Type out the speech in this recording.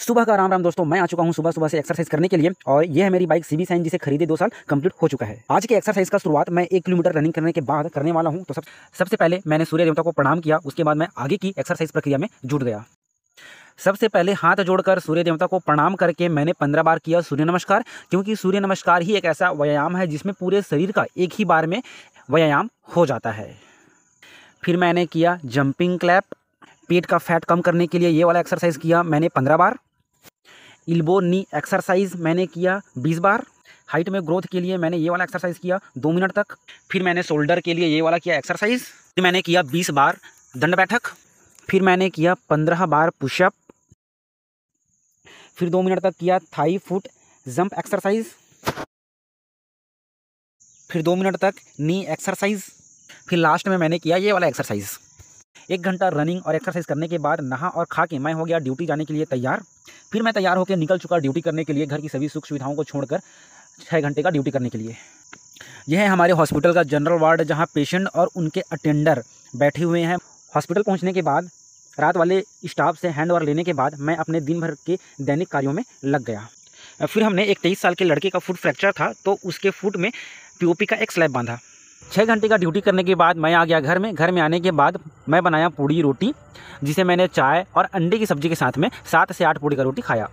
सुबह का राम राम दोस्तों, मैं आ चुका हूँ सुबह सुबह से एक्सरसाइज करने के लिए और यह है मेरी बाइक सीबी साइन जिसे खरीदे दो साल कंप्लीट हो चुका है। आज के एक्सरसाइज का शुरुआत मैं एक किलोमीटर रनिंग करने के बाद करने वाला हूँ। तो सब, सबसे पहले मैंने सूर्य देवता को प्रणाम किया, उसके बाद मैं आगे की एक्सरसाइज प्रक्रिया में जुट गया। सबसे पहले हाथ जोड़कर सूर्य देवता को प्रणाम करके मैंने पंद्रह बार किया सूर्य नमस्कार, क्योंकि सूर्य नमस्कार ही एक ऐसा व्यायाम है जिसमें पूरे शरीर का एक ही बार में व्यायाम हो जाता है। फिर मैंने किया जंपिंग क्लैप पेट का फैट कम करने के लिए ये वाला एक्सरसाइज किया मैंने पंद्रह बार। इल्बो नी एक्सरसाइज मैंने किया बीस बार। हाइट में ग्रोथ के लिए मैंने ये वाला एक्सरसाइज किया दो मिनट तक। फिर मैंने शोल्डर के लिए ये वाला किया एक्सरसाइज फिर मैंने किया बीस बार दंड बैठक। फिर मैंने किया पंद्रह बार पुशअप फिर दो मिनट तक किया थाई फुट जंप एक्सरसाइज फिर दो मिनट तक नी एक्सरसाइज फिर लास्ट में मैंने किया ये वाला एक्सरसाइज एक घंटा रनिंग और एक्सरसाइज करने के बाद नहा और खा के मैं हो गया ड्यूटी जाने के लिए तैयार। फिर मैं तैयार होकर निकल चुका ड्यूटी करने के लिए घर की सभी सुख सुविधाओं को छोड़कर छः घंटे का ड्यूटी करने के लिए। यह है हमारे हॉस्पिटल का जनरल वार्ड जहाँ पेशेंट और उनके अटेंडर बैठे हुए हैं। हॉस्पिटल पहुँचने के बाद, रात वाले स्टाफ से हैंड ओवर लेने के बाद मैं अपने दिन भर के दैनिक कार्यों में लग गया। फिर हमने एक तेईस साल के लड़के का फुट फ्रैक्चर था तो उसके फुट में पीओपी का एक स्लैब बांधा। छः घंटे का ड्यूटी करने के बाद मैं आ गया घर में। घर में आने के बाद मैं बनाया पूड़ी रोटी, जिसे मैंने चाय और अंडे की सब्ज़ी के साथ में सात से आठ पूड़ी का रोटी खाया।